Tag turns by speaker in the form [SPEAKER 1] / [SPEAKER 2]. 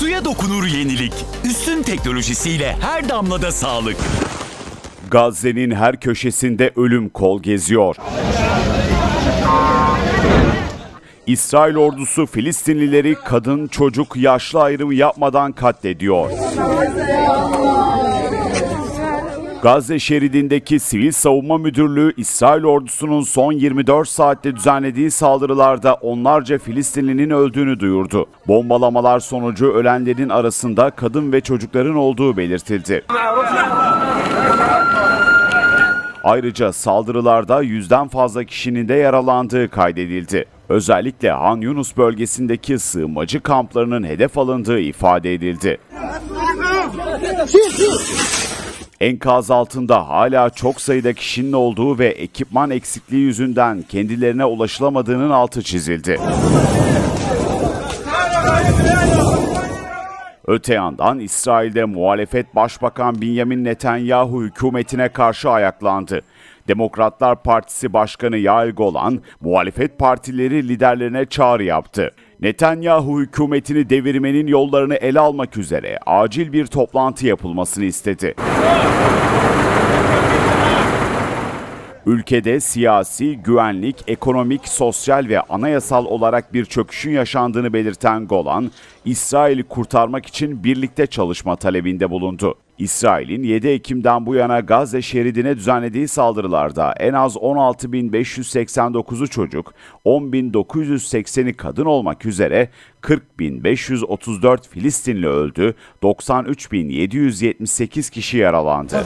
[SPEAKER 1] Suya dokunur yenilik. Üstün teknolojisiyle her damlada sağlık.
[SPEAKER 2] Gazze'nin her köşesinde ölüm kol geziyor. İsrail ordusu Filistinlileri kadın, çocuk, yaşlı ayrımı yapmadan katlediyor. Gazze şeridindeki Sivil Savunma Müdürlüğü İsrail ordusunun son 24 saatte düzenlediği saldırılarda onlarca Filistinlinin öldüğünü duyurdu. Bombalamalar sonucu ölenlerin arasında kadın ve çocukların olduğu belirtildi. Ayrıca saldırılarda yüzden fazla kişinin de yaralandığı kaydedildi. Özellikle Han Yunus bölgesindeki sığınmacı kamplarının hedef alındığı ifade edildi. Enkaz altında hala çok sayıda kişinin olduğu ve ekipman eksikliği yüzünden kendilerine ulaşılamadığının altı çizildi. Öte yandan İsrail'de muhalefet Başbakan Benjamin Netanyahu hükümetine karşı ayaklandı. Demokratlar Partisi Başkanı Yael Golan, muhalefet partileri liderlerine çağrı yaptı. Netanyahu hükümetini devirmenin yollarını ele almak üzere acil bir toplantı yapılmasını istedi. Ülkede siyasi, güvenlik, ekonomik, sosyal ve anayasal olarak bir çöküşün yaşandığını belirten Golan, İsrail'i kurtarmak için birlikte çalışma talebinde bulundu. İsrail'in 7 Ekim'den bu yana Gazze şeridine düzenlediği saldırılarda en az 16.589'u çocuk, 10.980'i kadın olmak üzere 40.534 Filistinli öldü, 93.778 kişi yaralandı.